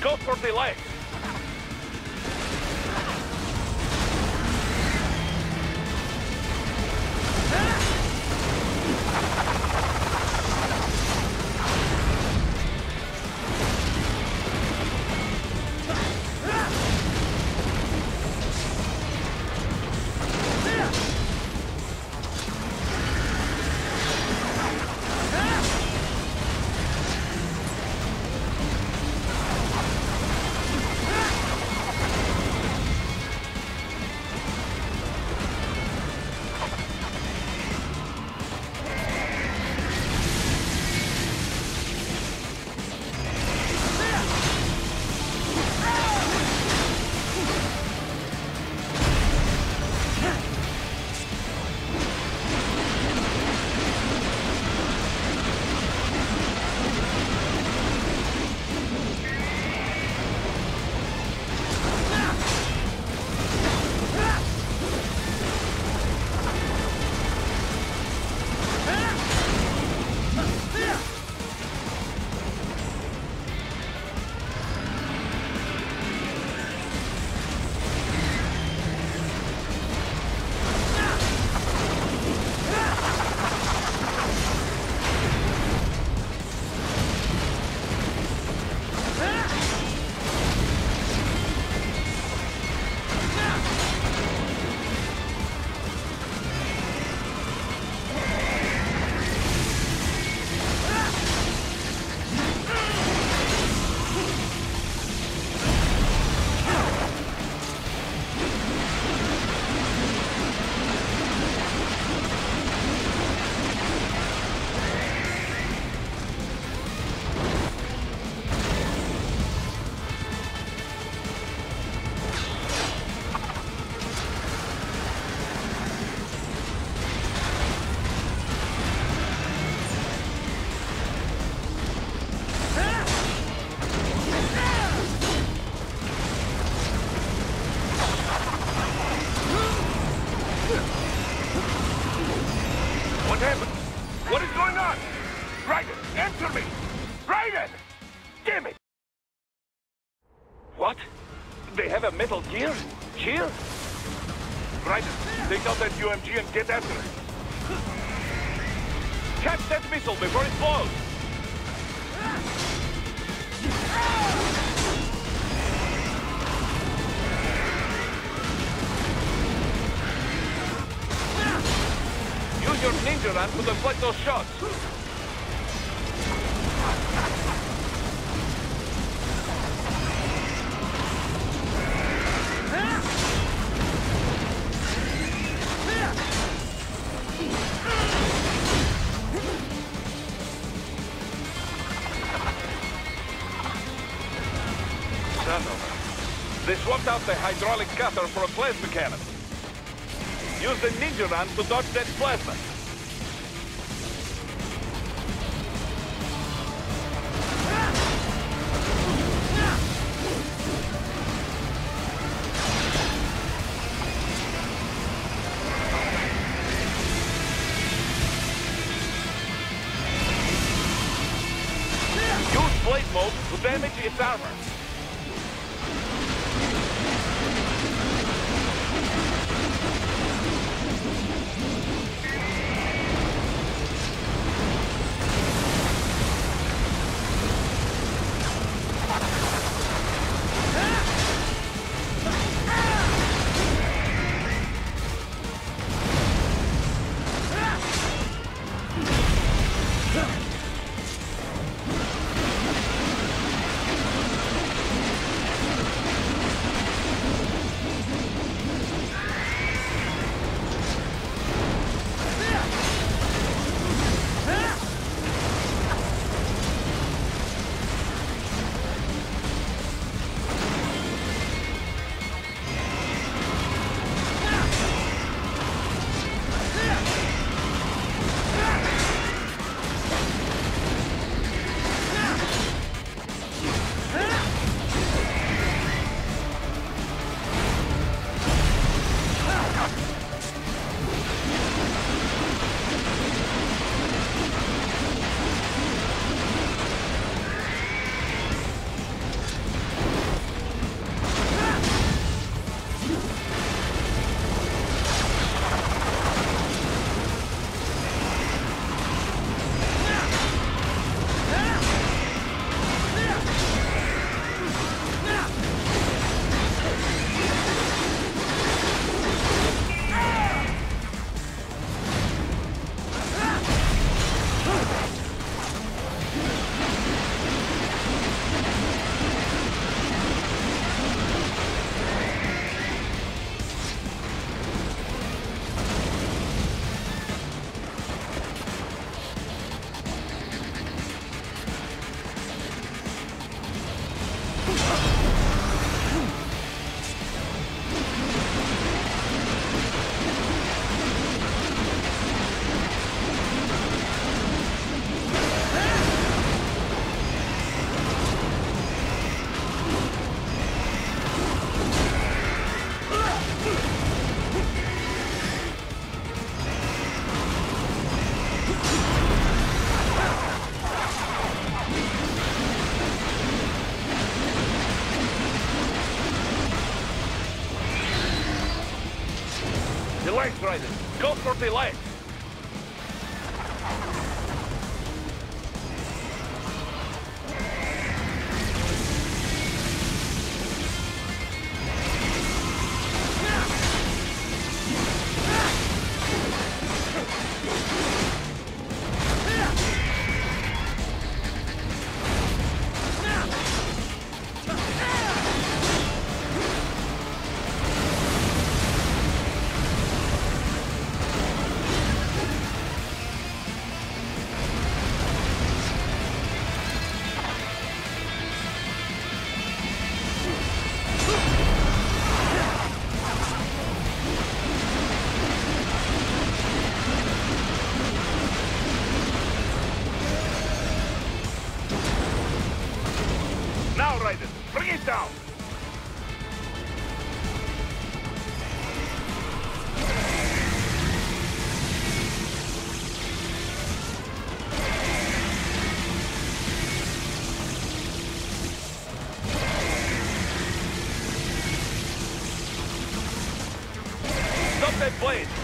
Go for the legs. Take out that UMG and get after it. Catch that missile before it blows! Use your ninja run to deflect those shots. They swapped out the hydraulic cutter for a plasma cannon. Use the ninja run to dodge that plasma. Use blade mode to damage its armor. The. Go for the legs. Now, Raiden, bring it down. Stop that blade.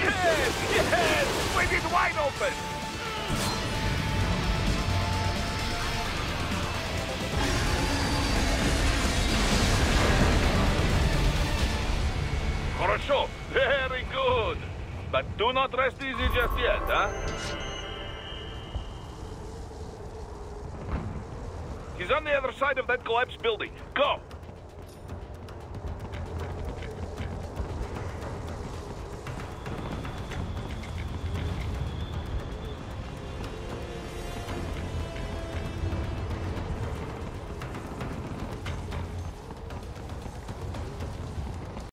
Yes! Yes! With it wide open! Хорошо. Very good. But do not rest easy just yet, huh? He's on the other side of that collapsed building. Go!